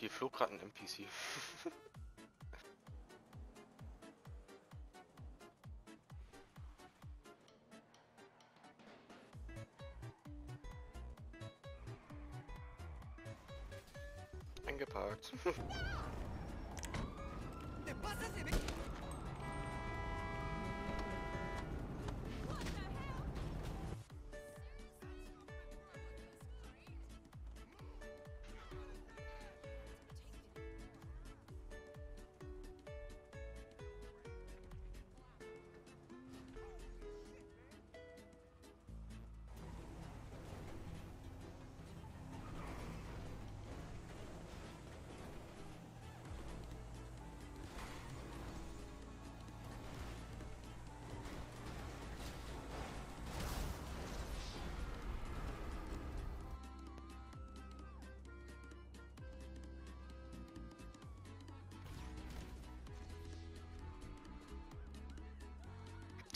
Hier flog gerade ein NPC. Eingeparkt.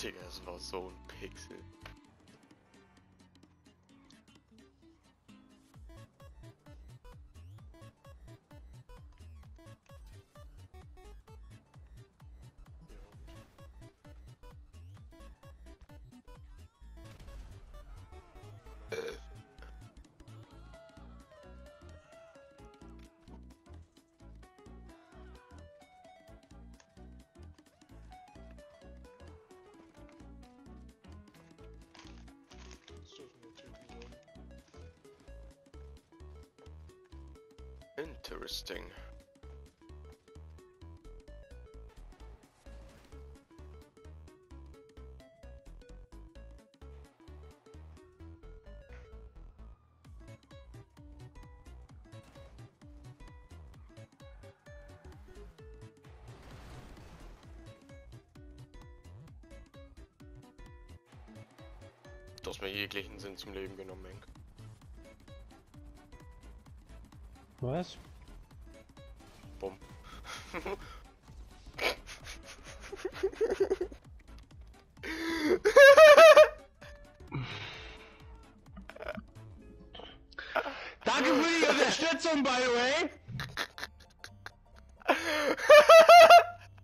Digga, das war so ein Pixel. Interesting. Du hast mir jeglichen Sinn zum Leben genommen, Henk. Was? Bumm. Danke für die Unterstützung, by the way!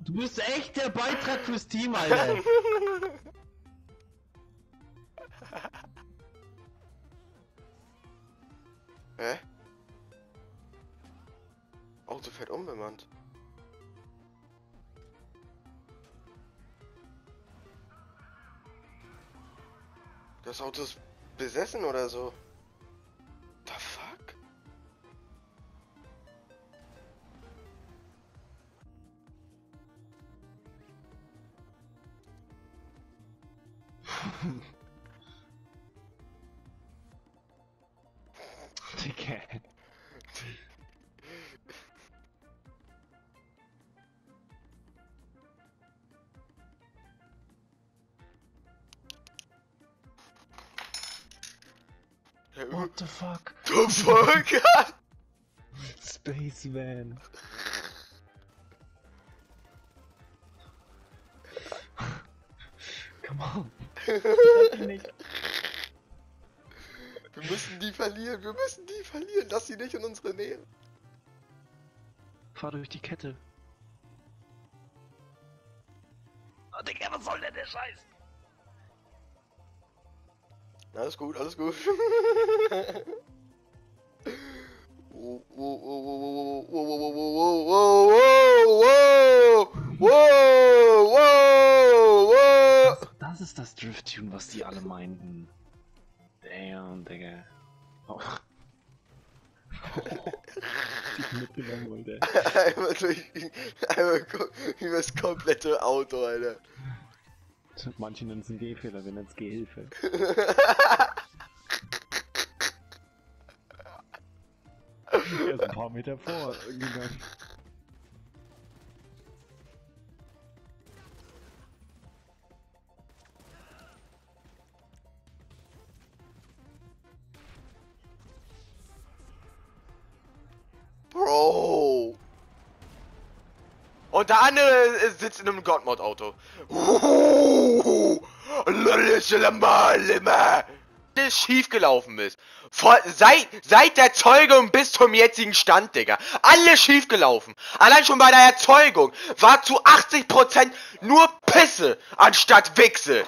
Du bist echt der Beitrag fürs Team, Alter. Hä? Auto fährt unbemannt. Das Auto ist besessen oder so. The fuck? What the fuck? The fuck? Spaceman. Come on. Wir müssen die verlieren, wir müssen die verlieren. Lass sie nicht in unsere Nähe. Fahr durch die Kette. Oh, Digga, was soll denn der Scheiß? Alles gut, alles gut. Das ist das Drift-Tune, was die alle meinten. Damn, Digga. Oh. ich mitgenommen wollte. Einmal durch, einmal übers komplette Auto, Alter. Manche nennen es einen Gehfehler, wir nennen es Gehhilfe. Er ist ein paar Meter vor Und der andere sitzt in einem Godmod-Auto. alles schiefgelaufen ist. Vor, seit, seit der Erzeugung bis zum jetzigen Stand, Digga. Alles schiefgelaufen. Allein schon bei der Erzeugung war zu 80% nur Pisse anstatt Wichse.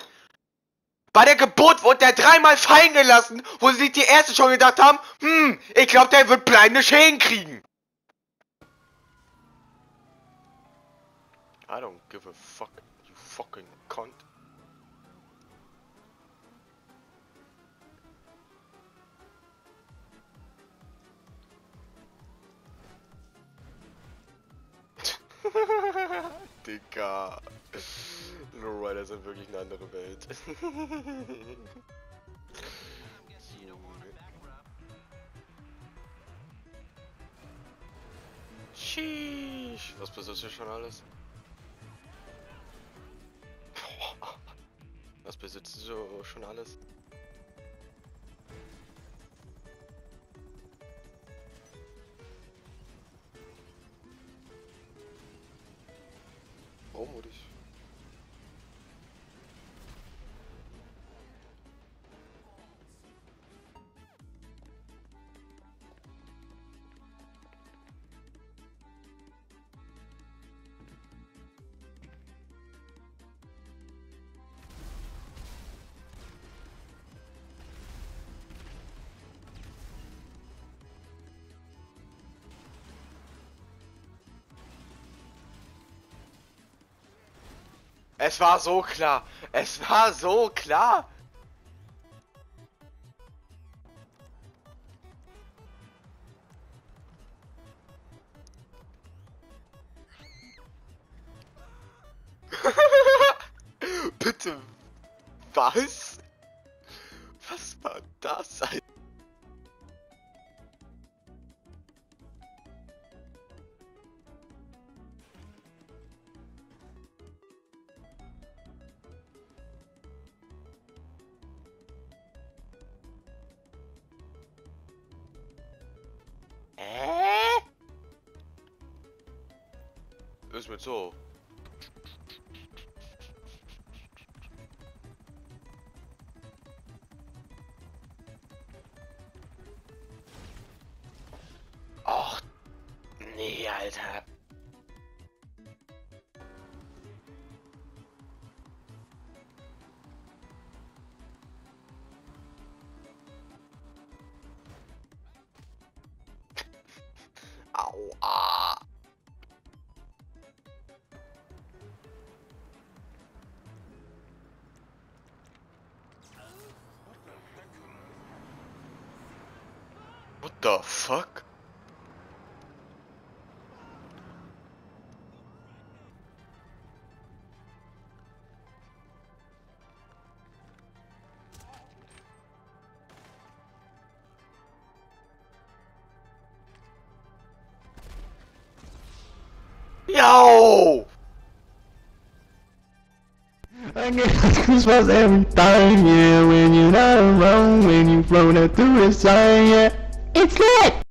Bei der Geburt wurde der dreimal fallen gelassen, wo sich die Ärzte schon gedacht haben, hm, ich glaube, der wird bleibende Schäden kriegen. I don't give a fuck, you fucking cunt. Digga. Lowrider sind wirklich eine andere Welt. Sheesh. Was besitzt hier schon alles? Was besitzt du schon alles? Rohmodig. Es war so klar. Es war so klar. Bitte. Was? Was war das? Alter? Hä? Ist mit so. Och, nee, Alter. Aua. What the fuck? Yo! I get goosebumps every time, yeah. When you're not around, when you float through the sun, yeah. It's lit.